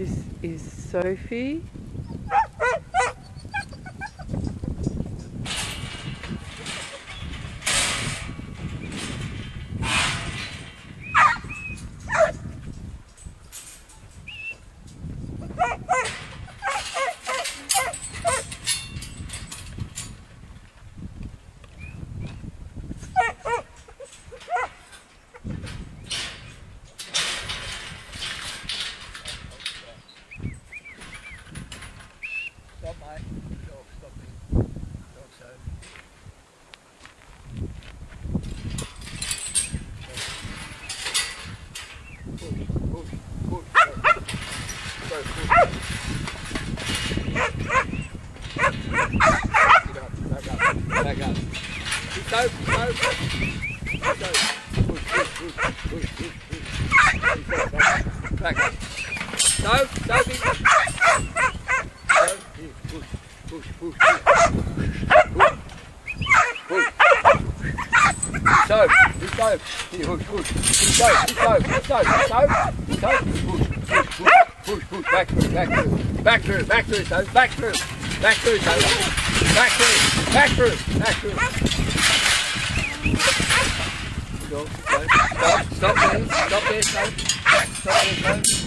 This is Sophie. Stop, mate. Stop, stop me. Push, push, push. Go, push. Back up, back up. Keep go, go. Keep go. Push, push, push, push, push, push. Keep back up, back up. Go, go, keep go. Go, here, push, push, push, push. Push. So, keep go. Here, push, push. Keep go, keep go, keep go, keep go. Keep go. Push, push, push, push. Back through, back through. Back through, back through, so. Back through. Back through, so. Back through, back through, back through. Go. Stop, stop there, stop there, so. Stop there, so.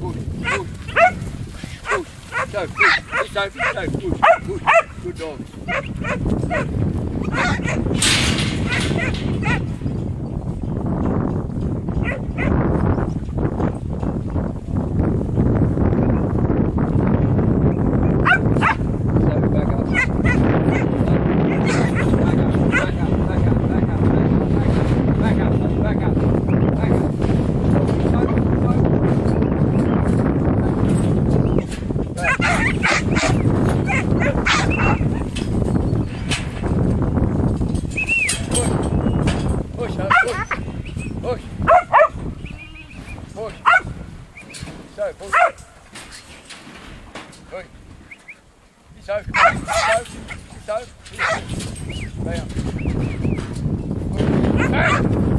Go, push, push, push. Push. Go, push. Push, Sophie. Go, push, push. Good dog. Sophie, back up. Back up, back up, back up, back up, back up, back up, back up, back up. Push, huh? push, push, push. So, push. Push. So, so, so. There. Push. Hey.